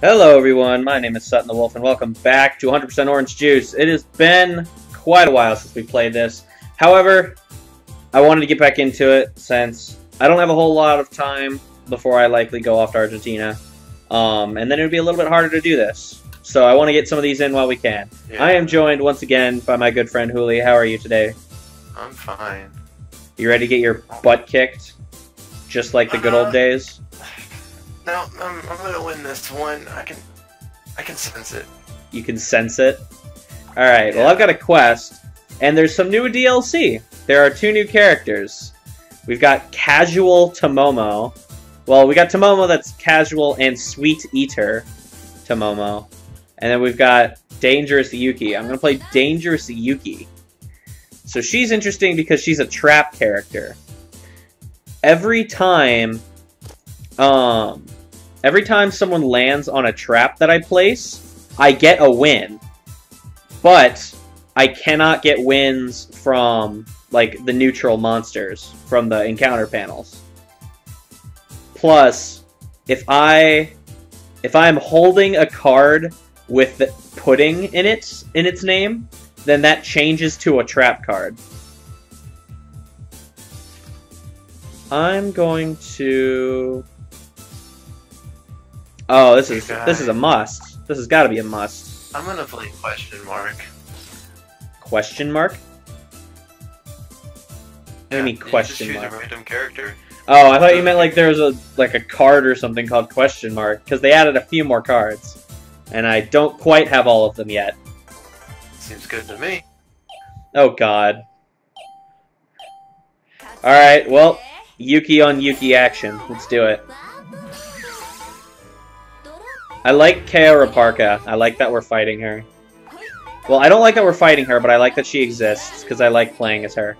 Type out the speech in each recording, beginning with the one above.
Hello, everyone. My name is Sutton the Wolf, and welcome back to 100% Orange Juice. It has been quite a while since we played this. However, I wanted to get back into it since I don't have a whole lot of time before I likely go off to Argentina. Um, and then it would be a little bit harder to do this. So I want to get some of these in while we can. Yeah, I am joined once again by my good friend Huli. How are you today? I'm fine. You ready to get your butt kicked? Just like the good old Uh, days? No, I'm, I'm gonna win this one. I can, I can sense it. You can sense it. Alright, well, I've got a quest, and there's some new DLC. There are two new characters. We've got Casual Tomomo. Well, we got Tomomo that's casual and Sweet Eater Tomomo. And then we've got Dangerous Yuki. I'm going to play Dangerous Yuki. So she's interesting because she's a trap character. Every time um every time someone lands on a trap that I place, I get a win. But I cannot get wins from like the neutral monsters from the encounter panels. Plus, if I if I'm holding a card with the pudding in it in its name, then that changes to a trap card. I'm going to Oh, this is this is a must. This has got to be a must. I'm gonna play question mark. Question mark? You you question mark? a random character. Oh, I thought you meant like there was a like a card or something called question mark because they added a few more cards, and I don't quite have all of them yet. Seems good to me. Oh God! All right, well, Yuki on Yuki action. Let's do it. I like Ceoreparque. I like that we're fighting her. Well, I don't like that we're fighting her, but I like that she exists because I like playing as her.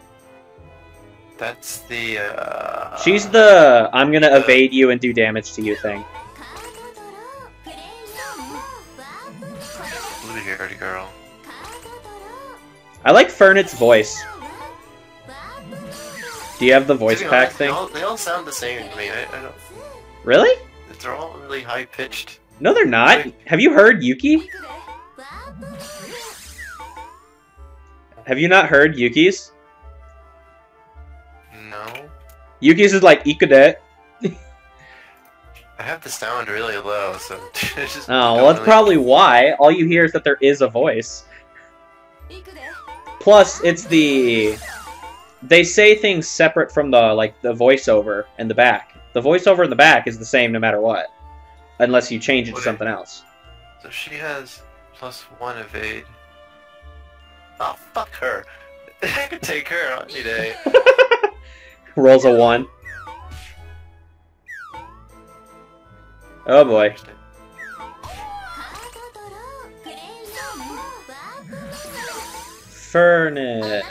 That's the. uh... She's the I'm gonna evade you and do damage to you thing. blue-haired girl. I like Fernit's voice. Do you have the voice pack honest, They thing? all, they all sound the same to me. I, I don't. Really? They're all really high pitched. No, they're not. Have you heard Yuki? Have you not heard Yuki's? No. Yuki's is like Ikude. I have the sound really low, so. it's just Oh, well, that's really- probably why. All you hear is that there is a voice. Plus, it's the they say things separate from the like the voiceover in the back. The voiceover in the back is the same no matter what, unless you change it to something else. So she has plus one evade. Oh, fuck her. I could take her any day. Rolls a one. Oh boy. Fernet.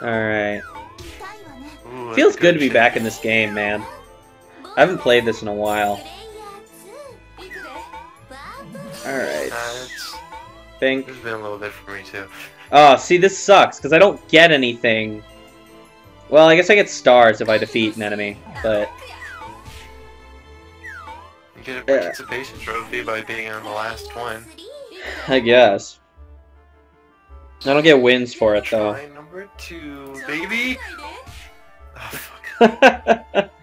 Alright. Feels good to be back in this game, man. I haven't played this in a while. Alright. Uh, Think. it's been a little bit for me too. Oh, see, this sucks, because I don't get anything. Well, I guess I get stars if I defeat an enemy, but... You get a participation trophy by being on the last one. I guess. I don't get wins for it, though. Try number two, baby. Oh,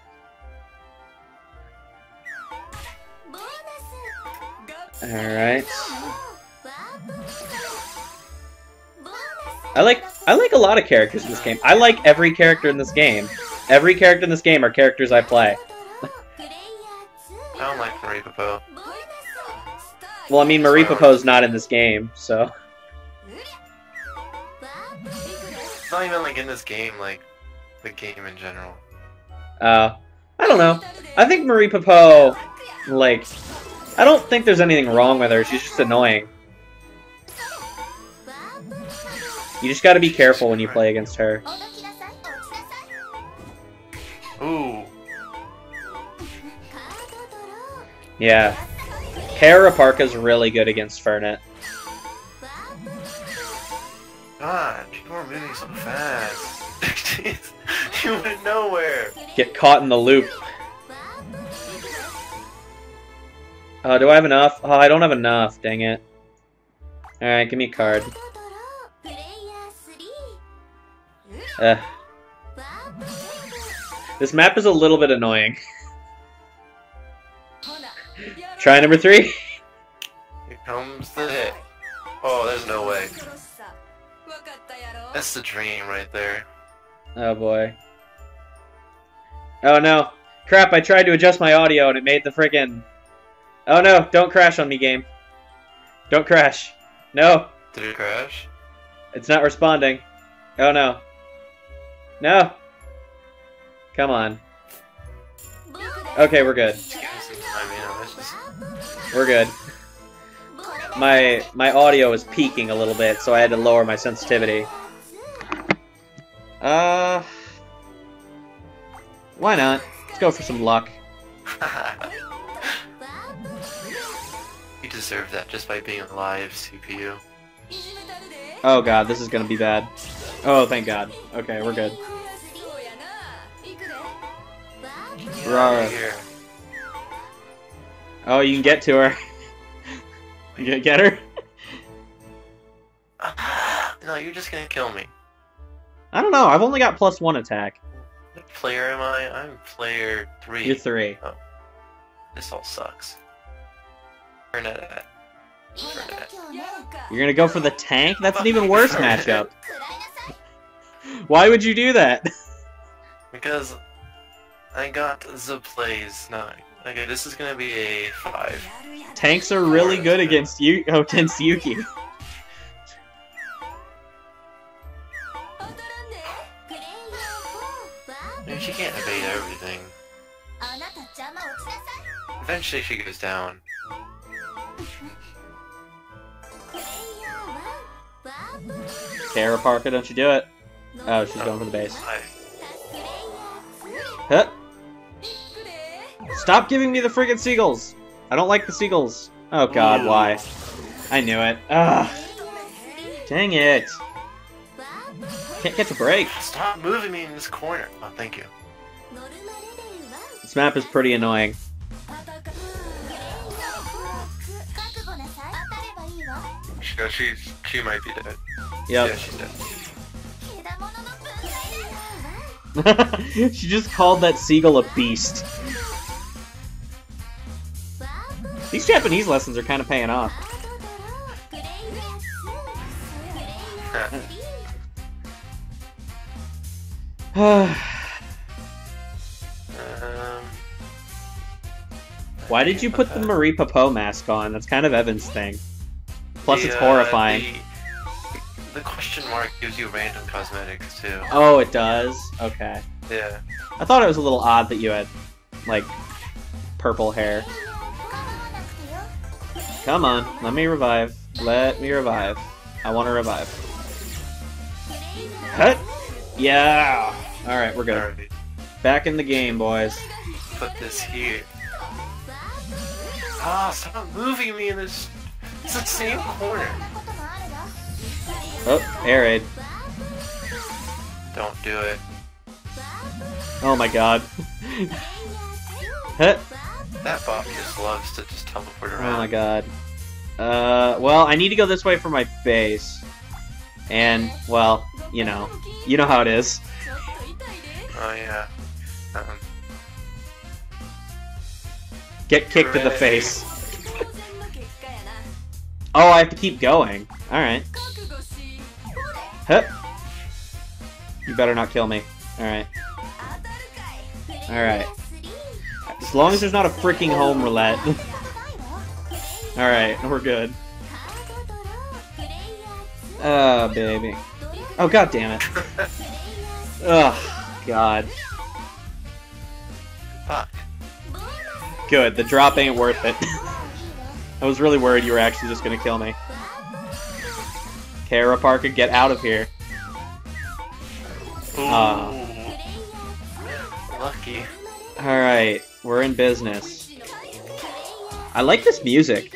Alright. I like I like a lot of characters in this game. I like every character in this game. Every character in this game are characters I play. I don't like Marie Poppo. Well, I mean, Marie Poppo's not in this game, so... It's not even like in this game, like the game in general. Uh, I don't know. I think Marie Poppo, like... I don't think there's anything wrong with her, she's just annoying. You just gotta be careful when you play against her. Ooh, Yeah. Ceoreparque's really good against Fernet. God, people are moving so fast. You went nowhere. Get caught in the loop. Oh, do I have enough? Oh, I don't have enough. Dang it. Alright, give me a card. Ugh. This map is a little bit annoying. Try number three. Here comes the hit. Oh, there's no way. That's the dream right there. Oh boy. Oh no. Crap, I tried to adjust my audio and it made the friggin' Oh no, don't crash on me, game. Don't crash. No, Did it crash? it's not responding. Oh no. No. Come on. Okay, we're good. Just give me some time, you know. It's just... We're good. My my audio is peaking a little bit, so I had to lower my sensitivity. Uh Why not? Let's go for some luck. deserve that just by being alive, CPU. Oh god, this is gonna be bad. Oh, thank god. Okay, we're good. Here. Oh, you can get to her. You get- get her? no, you're just gonna kill me. I don't know, I've only got plus one attack. What player am I? I'm player 3 You're three. Oh. This all sucks. You're gonna go for the tank? That's an even worse matchup. Why would you do that? Because I got the plays. No, okay, this is gonna be a 5. Tanks are really good against you oh, against Yuki. She can't evade everything. Eventually she goes down. Ceoreparque, don't you do it. Oh, she's going for the base. Huh? Stop giving me the friggin' seagulls! I don't like the seagulls. Oh god, why? I knew it. Ugh. Dang it. Can't catch a break. stop moving me in this corner. Oh, thank you. This map is pretty annoying. She, she, she might be dead. Yeah, Yep. she's dead. she just called that seagull a beast. These Japanese lessons are kind of paying off. Um, Why did you put the Marie Poppo mask on? That's kind of Evan's thing. Plus, the, it's uh, horrifying. The, the question mark gives you random cosmetics too. Oh, it does? Okay. Yeah. I thought it was a little odd that you had, like, purple hair. Come on, let me revive. Let me revive. I want to revive. Hut! Yeah! Alright, we're good. Back in the game, boys. put this here. Ah, stop moving me in this. It's the same corner. Oh, air raid. Don't do it. Oh my god. That bot just loves to just teleport Oh my god. Uh, well, I need to go this way for my base. And, well, you know. You know how it is. Oh yeah. Um, Get kicked in the face. Oh, I have to keep going. Alright. Huh. You better not kill me. Alright. Alright. As long as there's not a freaking home roulette. Alright, we're good. Oh, baby. Oh, god damn it. Ugh, god. fuck. Good, the drop ain't worth it. I was really worried you were actually just gonna kill me. Ceoreparque, get out of here. Ah. Lucky. Alright, we're in business. I like this music.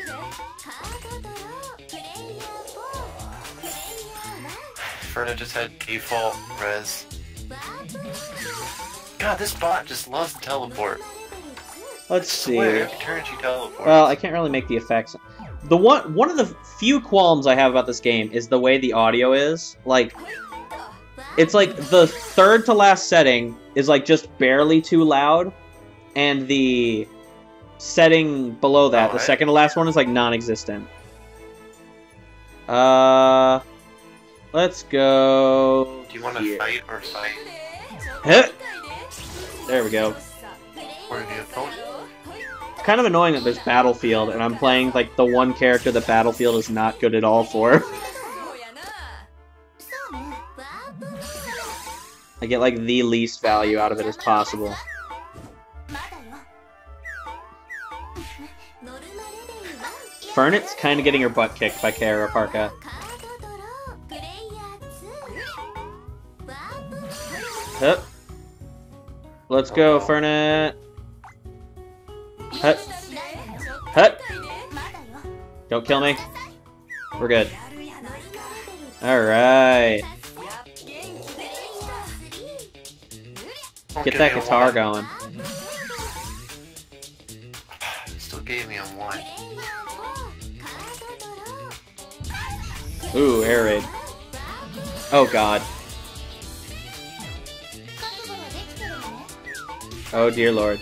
Ferna just had default res. God, this bot just loves teleport. Let's see. Well, I can't really make the effects. The one one of the few qualms I have about this game is the way the audio is. Like, it's like the third to last setting is like just barely too loud, and the setting below that, the second to last one, is like non-existent. Uh, let's go. Do you want to fight or fight? Huh. There we go. Or the opponent? Kind of annoying that there's Battlefield, and I'm playing like the one character that Battlefield is not good at all for. I get like the least value out of it as possible. Fernet's kind of getting her butt kicked by Ceoreparque. Hup. Let's go, Fernet. Hut. Hut. Don't kill me. We're good. Alright. Get that guitar going. Still gave me a one. Ooh, air raid. Oh god. Oh dear lord.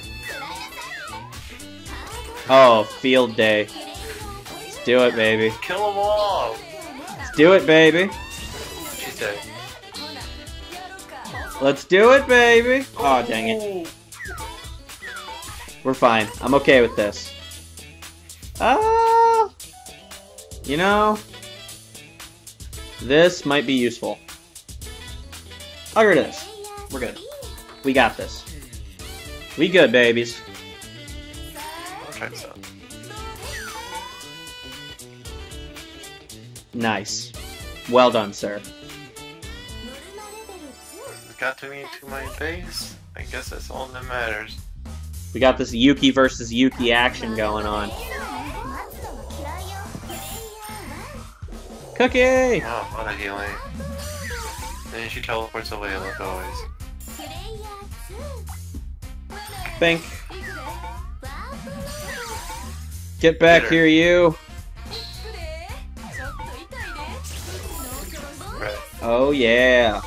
Oh, field day. Let's do it, baby. Kill them all! Let's do it, baby. Let's do it, baby. Oh, dang it. We're fine. I'm okay with this. Ah, you know, this might be useful. Get rid of this. We're good. We got this. We good, babies. This out. Nice. Well done, sir. Got to me to my base. I guess that's all that matters. We got this Yuki versus Yuki action going on. Cookie! Oh, what a healing. Then she teleports away like always. Bink. Get back Get here, you. Oh, yeah.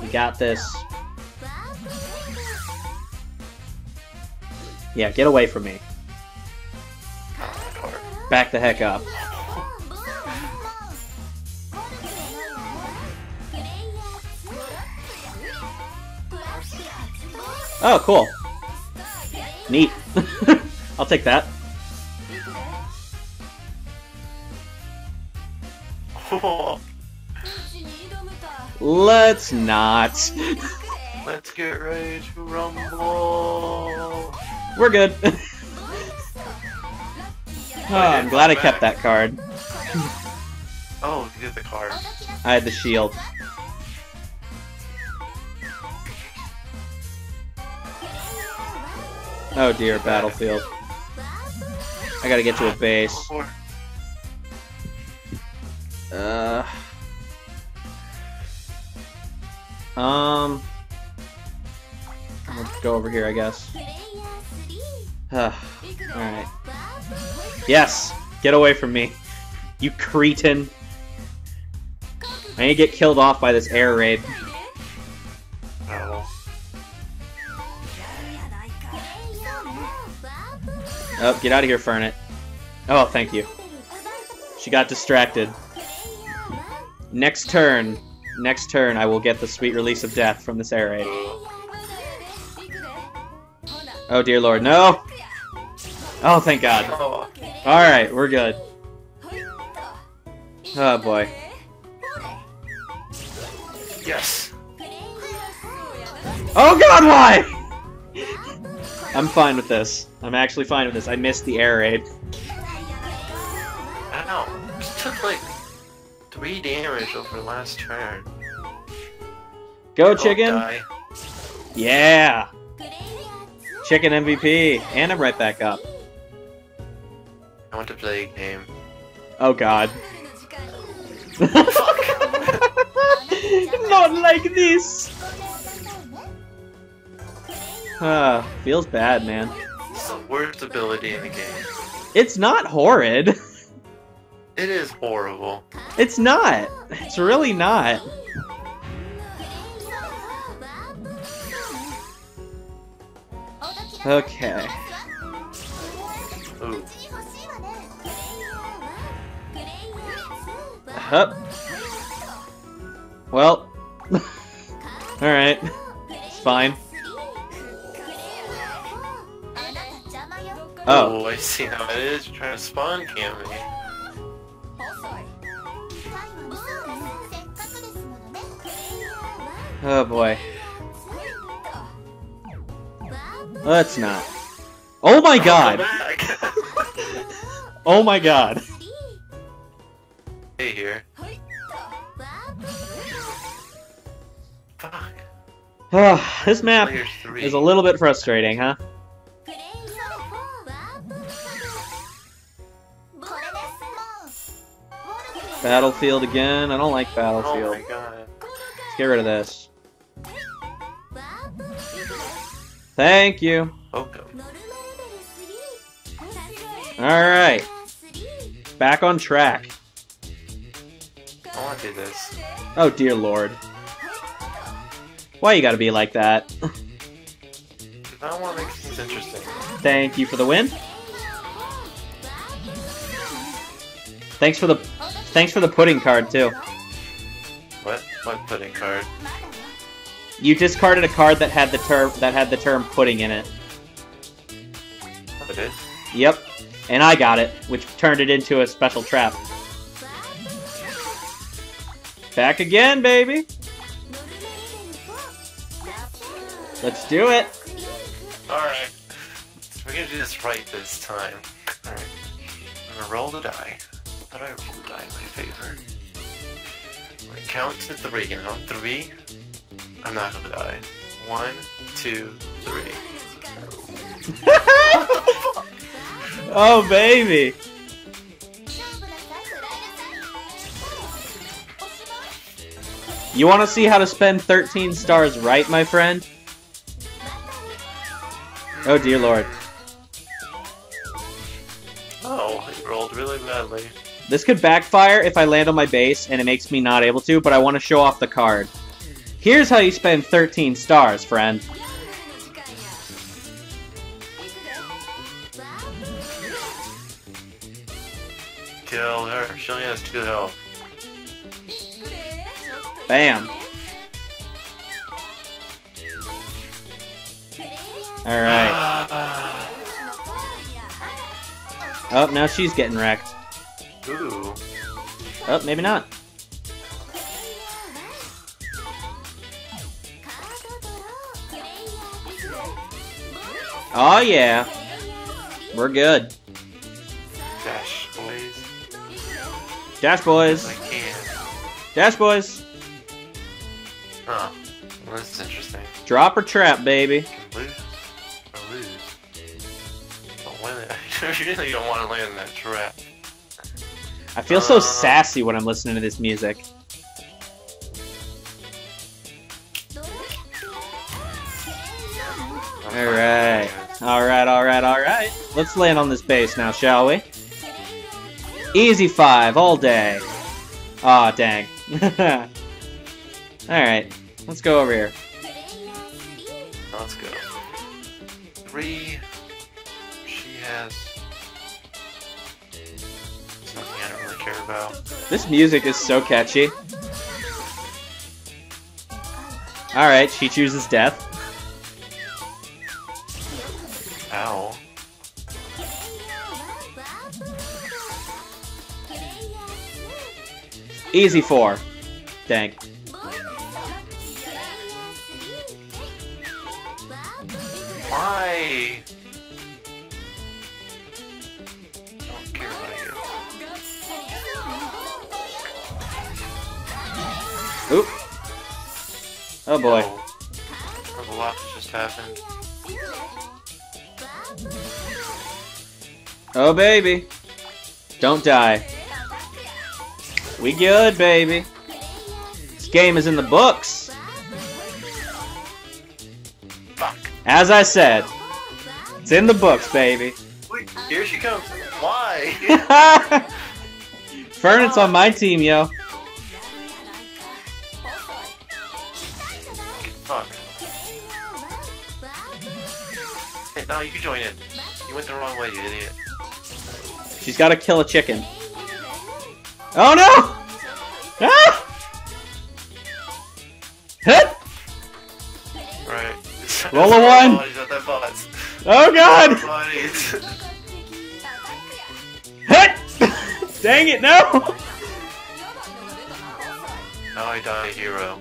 We got this. Yeah, get away from me. Back the heck up. Oh, cool. Neat. I'll take that. Let's not. Let's get ready to rumble. We're good. Oh, I'm glad I kept that card. Oh, you did the card. I had the shield. Oh dear, battlefield. I gotta get to a base. Uh. Um. Let's go over here, I guess. Alright. Yes! Get away from me. You cretin. I need to get killed off by this air raid. Oh, get out of here, Fernet. Oh, thank you. She got distracted. Next turn. Next turn, I will get the sweet release of death from this air raid. Oh, dear lord, no! Oh, thank god. Alright, we're good. Oh, boy. yes. Oh god, why? I'm fine with this. I'm actually fine with this. I missed the air raid. Ow. Just took like three damage over the last turn. Go, Don't chicken! die. Yeah! Chicken MVP! And I'm right back up. I want to play a game. Oh god. Not like this! Uh, feels bad, man. It's the worst ability in the game. It's not horrid. It is horrible. It's not. It's really not. Okay. Ooh. Hup. Well. Alright. It's fine. Oh. oh. I see how it is. You're trying to spawn camp me. Oh boy. Let's not. Oh my god! Oh my god. hey here. Fuck. This map is a little bit frustrating, huh? Battlefield again. I don't like Oh Battlefield. my god. Let's get rid of this. Thank you. Welcome. Alright, back on track. I want to do this. Oh dear lord. Why you gotta be like that? I want to make things interesting. Thank you for the win. Thanks for the thanks for the pudding card too. What? What pudding card? You discarded a card that had the term that had the term pudding in it. It is? Yep. And I got it, which turned it into a special trap. Back again, baby. Let's do it. Alright. We're gonna do this right this time. Alright. I'm gonna roll the die. Do I roll the die in my favor? I'm count to three, and on three, I'm not gonna die. One, two, three. Oh, baby. You want to see how to spend 13 stars right, my friend? Oh, dear lord. This could backfire if I land on my base and it makes me not able to, but I want to show off the card. Here's how you spend 13 stars, friend. Kill her. She only has two health. Bam. Alright. Oh, now she's getting wrecked. Ooh. Oh, maybe not. Oh, yeah. We're good. Dash, boys. Dash boys. I can. Dash boys. Huh. Well, this is interesting. Drop or trap, baby. Can lose or lose. But win it. you really don't want to land in that trap. I feel so Uh. sassy when I'm listening to this music. Alright. Alright, alright, alright. Let's land on this base now, shall we? Easy five, all day. Aw, dang. Alright, let's go over here. Let's go. Three. Something I don't really care about. This music is so catchy. Alright, she chooses death. Ow. Easy four. Dang. Oh boy. Oh, the lot just happened. Oh baby. Don't die. We good, baby. This game is in the books. Fuck. As I said, it's in the books, baby. Wait, here she comes. Why? Fern, it's on my team, yo. You idiot. She's got to kill a chicken. Oh no! Ah! Hit! Right. Roll a one. Bodies at that bots. Oh god! Hit! Dang it, no! now I die a hero.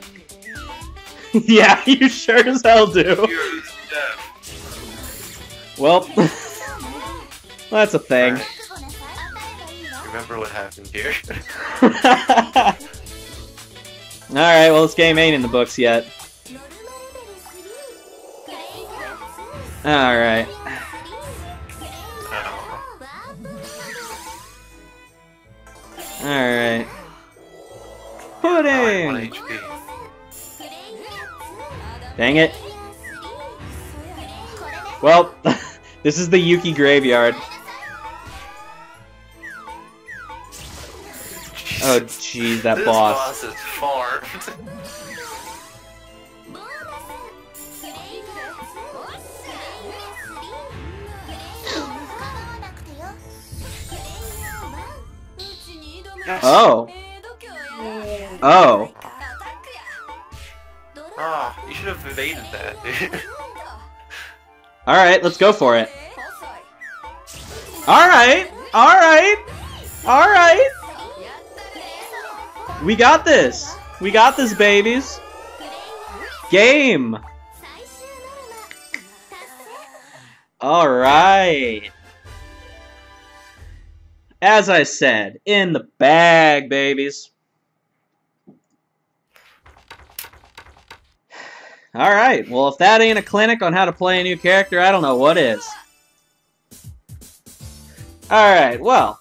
yeah, you sure as hell do. Death. Well, that's a thing. Alright. Remember what happened here. Alright, well, this game ain't in the books yet. Alright. Alright. Alright, Pudding! Dang it. Well, this is the Yuki graveyard. Oh, jeez, that this boss. boss is farmed. Oh. Oh. Ah, you should have evaded that, dude. Alright, let's go for it. Alright! Alright! Alright! We got this! We got this, babies! Game! Alright! As I said, in the bag, babies. Alright, well, if that ain't a clinic on how to play a new character, I don't know what is. Alright, well,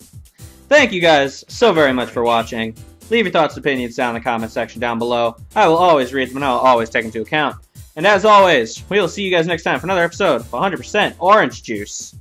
thank you guys so very much for watching. Leave your thoughts and opinions down in the comment section down below. I will always read them and I will always take them into account. And as always, we will see you guys next time for another episode of 100% Orange Juice.